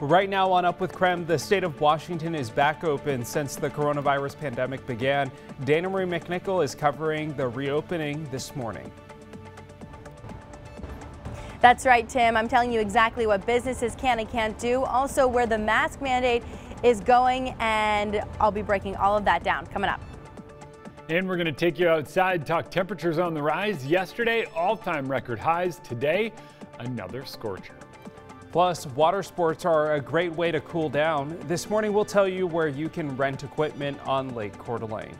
Right now on Up with KREM, the state of Washington is back open since the coronavirus pandemic began. Dana Marie McNichol is covering the reopening this morning. That's right, Tim. I'm telling you exactly what businesses can and can't do, also where the mask mandate is going, and I'll be breaking all of that down coming up. And we're going to take you outside, talk temperatures on the rise. Yesterday, all-time record highs. Today, another scorcher. Plus, water sports are a great way to cool down. This morning, we'll tell you where you can rent equipment on Lake Coeur d'Alene.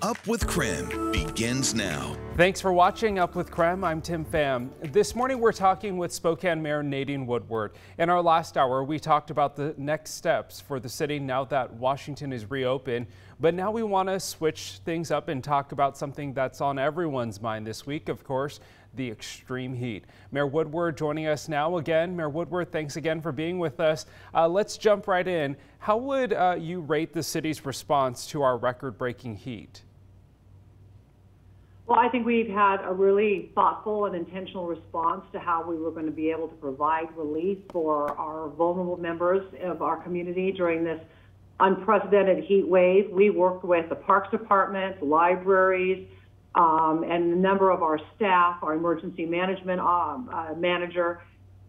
Up with KREM begins now. Thanks for watching Up with KREM. I'm Tim Pham. This morning we're talking with Spokane Mayor Nadine Woodward. In our last hour, we talked about the next steps for the city now that Washington is reopened. But now we want to switch things up and talk about something that's on everyone's mind this week, of course, the extreme heat. Mayor Woodward joining us now again. Mayor Woodward, thanks again for being with us. Uh, let's jump right in. How would uh, you rate the city's response to our record-breaking heat? Well, I think we've had a really thoughtful and intentional response to how we were going to be able to provide relief for our vulnerable members of our community during this unprecedented heat wave. We worked with the Parks Department, libraries, um, and a number of our staff, our emergency management um, uh, manager,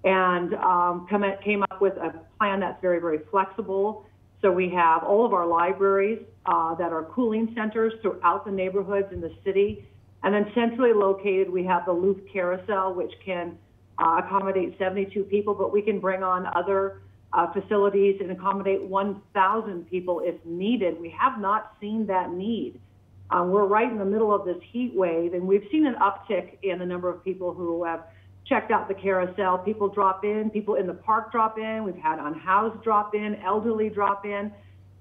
and um, come at, came up with a plan that's very, very flexible. So we have all of our libraries uh, that are cooling centers throughout the neighborhoods in the city and then centrally located, we have the Looff Carrousel, which can uh, accommodate 72 people, but we can bring on other uh, facilities and accommodate 1,000 people if needed. We have not seen that need. Um, we're right in the middle of this heat wave, and we've seen an uptick in the number of people who have checked out the carousel. People drop in, people in the park drop in. We've had unhoused drop in, elderly drop in,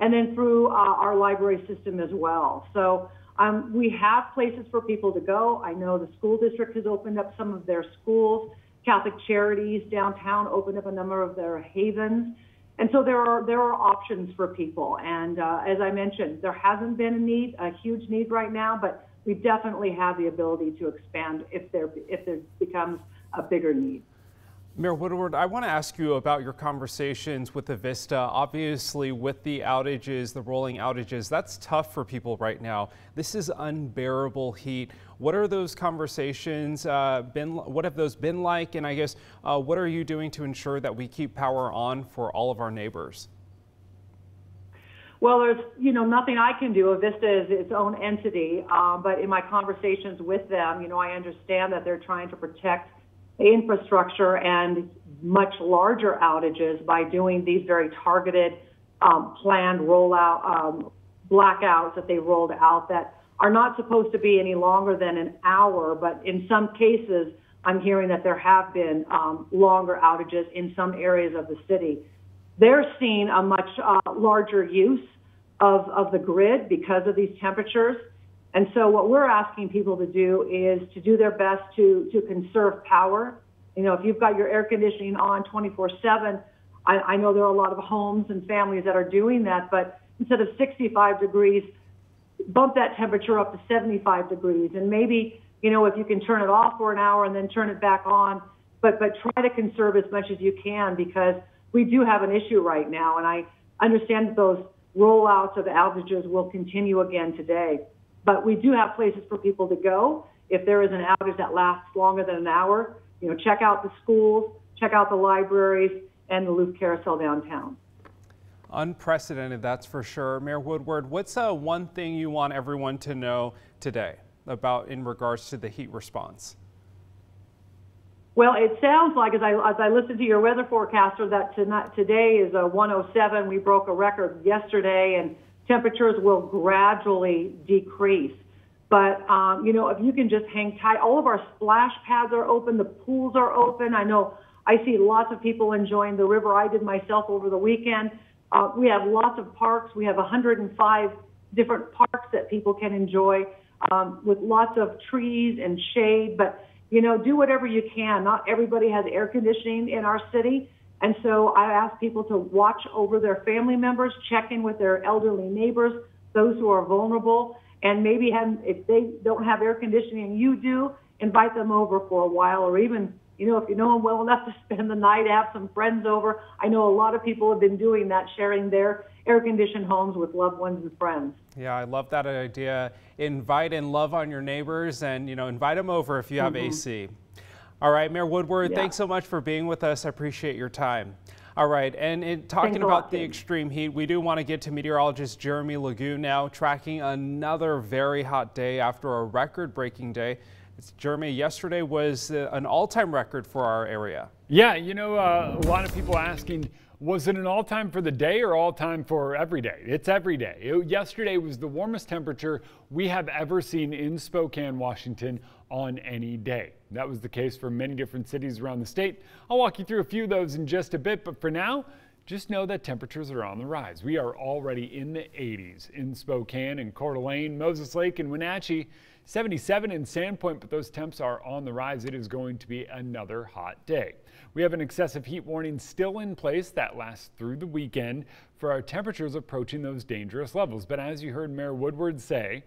and then through uh, our library system as well. So um, we have places for people to go. I know the school district has opened up some of their schools. Catholic Charities downtown opened up a number of their havens. And so there are there are options for people. And uh, as I mentioned, there hasn't been a need, a huge need right now, but we definitely have the ability to expand if there if there becomes a bigger need. Mayor Woodward, I want to ask you about your conversations with Avista. Obviously, with the outages, the rolling outages, that's tough for people right now. This is unbearable heat. What are those conversations uh, been? What have those been like? And I guess, uh, what are you doing to ensure that we keep power on for all of our neighbors? Well, there's you know nothing I can do. Avista is its own entity, uh, but in my conversations with them, you know, I understand that they're trying to protect infrastructure and much larger outages by doing these very targeted um, planned rollout um, blackouts that they rolled out that are not supposed to be any longer than an hour, but in some cases, I'm hearing that there have been um, longer outages in some areas of the city. They're seeing a much uh, larger use of, of the grid because of these temperatures. And so what we're asking people to do is to do their best to, to conserve power. You know, if you've got your air conditioning on 24 7, I, I know there are a lot of homes and families that are doing that, but instead of 65 degrees, bump that temperature up to 75 degrees. And maybe, you know, if you can turn it off for an hour and then turn it back on, but, but try to conserve as much as you can because we do have an issue right now. And I understand that those rollouts of outages will continue again today. But we do have places for people to go. If there is an outage that lasts longer than an hour, you know, check out the schools, check out the libraries, and the Looff Carrousel downtown. Unprecedented, that's for sure. Mayor Woodward, what's uh, one thing you want everyone to know today about in regards to the heat response? Well, it sounds like as I as I listened to your weather forecaster that tonight, today is a 107. We broke a record yesterday, and temperatures will gradually decrease. But, um, you know, if you can just hang tight, all of our splash pads are open, the pools are open. I know I see lots of people enjoying the river. I did myself over the weekend. Uh, we have lots of parks. We have 105 different parks that people can enjoy um, with lots of trees and shade. But, you know, do whatever you can. Not everybody has air conditioning in our city. And so I ask people to watch over their family members, check in with their elderly neighbors, those who are vulnerable, and maybe have, if they don't have air conditioning and you do, invite them over for a while or even you know, if you know them well enough to spend the night, have some friends over. I know a lot of people have been doing that, sharing their air conditioned homes with loved ones and friends. Yeah, I love that idea. Invite and love on your neighbors and, you know, invite them over if you have mm -hmm. AC. All right, Mayor Woodward, yeah. thanks so much for being with us. I appreciate your time. All right, and in talking about the extreme heat, we do want to get to meteorologist Jeremy LaGoo now, tracking another very hot day after a record-breaking day. It's, Jeremy, yesterday was uh, an all-time record for our area. Yeah, you know, uh, a lot of people asking, was it an all-time for the day or all-time for every day? It's every day. It, yesterday was the warmest temperature we have ever seen in Spokane, Washington on any day. That was the case for many different cities around the state. I'll walk you through a few of those in just a bit, but for now, just know that temperatures are on the rise. We are already in the 80s in Spokane and Coeur d'Alene, Moses Lake and Wenatchee. 77 in Sandpoint, but those temps are on the rise. It is going to be another hot day. We have an excessive heat warning still in place that lasts through the weekend for our temperatures approaching those dangerous levels. But as you heard Mayor Woodward say,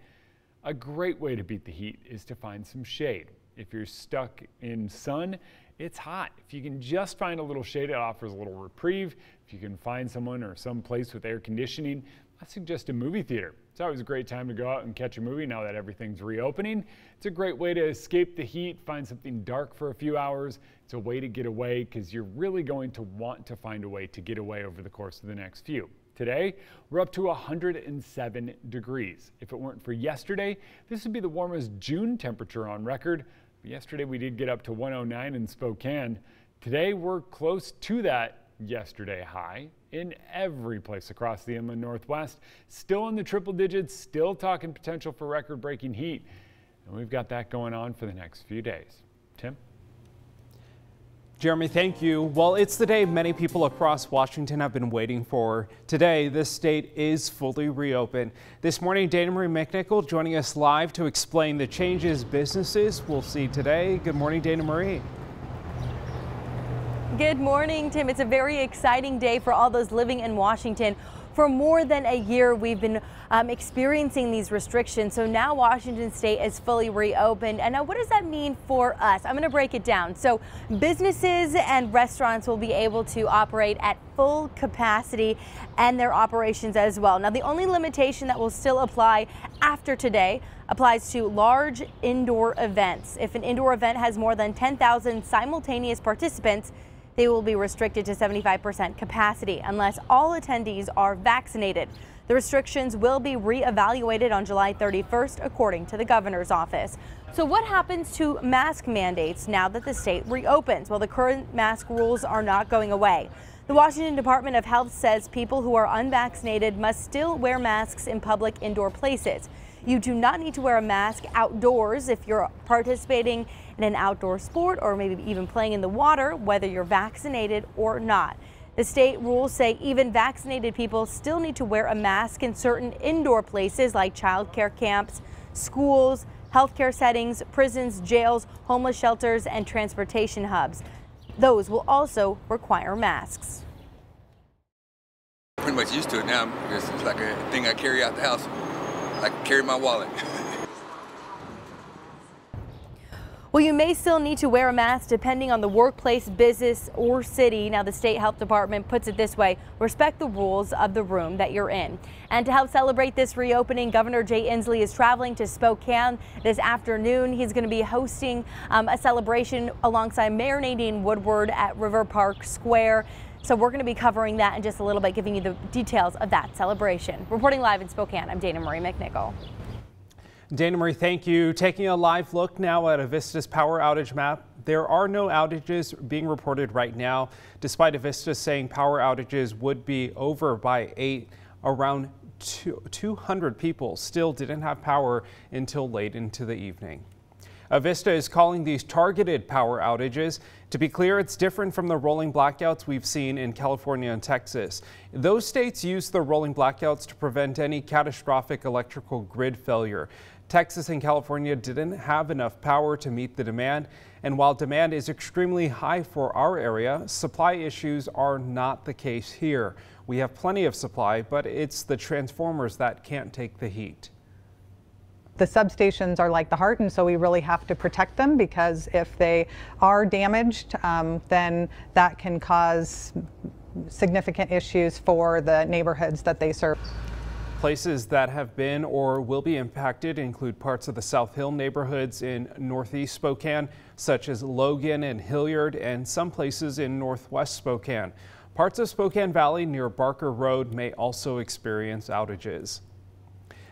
a great way to beat the heat is to find some shade. If you're stuck in sun, it's hot. If you can just find a little shade, it offers a little reprieve. If you can find someone or some place with air conditioning, I suggest a movie theater. It's always a great time to go out and catch a movie now that everything's reopening. It's a great way to escape the heat, find something dark for a few hours. It's a way to get away because you're really going to want to find a way to get away over the course of the next few. Today, we're up to 107 degrees. If it weren't for yesterday, this would be the warmest June temperature on record. Yesterday, we did get up to 109 in Spokane. Today, we're close to that yesterday high in every place across the inland northwest. Still in the triple digits, still talking potential for record breaking heat. And we've got that going on for the next few days. Tim? Jeremy, thank you. Well, it's the day many people across Washington have been waiting for. Today, this state is fully reopened. This morning, Dana Marie McNichol joining us live to explain the changes businesses will see today. Good morning, Dana Marie. Good morning, Tim. It's a very exciting day for all those living in Washington. For more than a year, we've been um, experiencing these restrictions. So now Washington State is fully reopened. And now what does that mean for us? I'm going to break it down. So businesses and restaurants will be able to operate at full capacity and their operations as well. Now, the only limitation that will still apply after today applies to large indoor events. If an indoor event has more than 10,000 simultaneous participants, they will be restricted to 75% capacity unless all attendees are vaccinated. The restrictions will be reevaluated on July 31st, according to the governor's office. So what happens to mask mandates now that the state reopens? Well, the current mask rules are not going away. The Washington Department of Health says people who are unvaccinated must still wear masks in public indoor places. You do not need to wear a mask outdoors if you're participating in an outdoor sport or maybe even playing in the water, whether you're vaccinated or not. The state rules say even vaccinated people still need to wear a mask in certain indoor places like child care camps, schools, healthcare settings, prisons, jails, homeless shelters, and transportation hubs. Those will also require masks. Pretty much used to it now because it's like a thing I carry out the house. I can carry my wallet. Well, you may still need to wear a mask depending on the workplace, business, or city. Now, the state health department puts it this way respect the rules of the room that you're in. And to help celebrate this reopening, Governor Jay Inslee is traveling to Spokane this afternoon. He's going to be hosting um, a celebration alongside Mayor Nadine Woodward at River Park Square. So we're going to be covering that in just a little bit, giving you the details of that celebration. Reporting live in Spokane, I'm Dana Marie McNichol. Dana Marie, thank you. Taking a live look now at Avista's power outage map. There are no outages being reported right now, despite Avista saying power outages would be over by 8. Around 200 people still didn't have power until late into the evening. Uh, Avista is calling these targeted power outages. To be clear, it's different from the rolling blackouts we've seen in California and Texas. Those states use the rolling blackouts to prevent any catastrophic electrical grid failure. Texas and California didn't have enough power to meet the demand. And while demand is extremely high for our area, supply issues are not the case here. We have plenty of supply, but it's the transformers that can't take the heat. The substations are like the heart, and so we really have to protect them because if they are damaged, um, then that can cause significant issues for the neighborhoods that they serve. Places that have been or will be impacted include parts of the South Hill neighborhoods in northeast Spokane, such as Logan and Hillyard, and some places in northwest Spokane. Parts of Spokane Valley near Barker Road may also experience outages.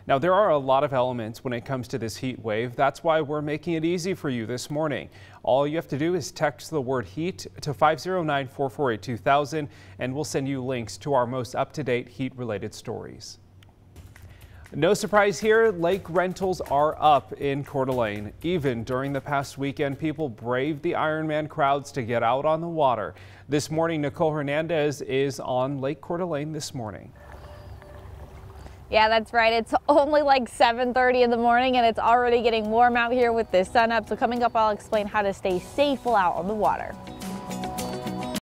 Now, there are a lot of elements when it comes to this heat wave. That's why we're making it easy for you this morning. All you have to do is text the word heat to 509 448 2000, and we'll send you links to our most up to date heat related stories. No surprise here, lake rentals are up in Coeur d'Alene. Even during the past weekend, people braved the Ironman crowds to get out on the water. This morning, Nicole Hernandez is on Lake Coeur d'Alene this morning. Yeah, that's right. It's only like 7.30 in the morning and it's already getting warm out here with the sun up. So coming up, I'll explain how to stay safe while out on the water.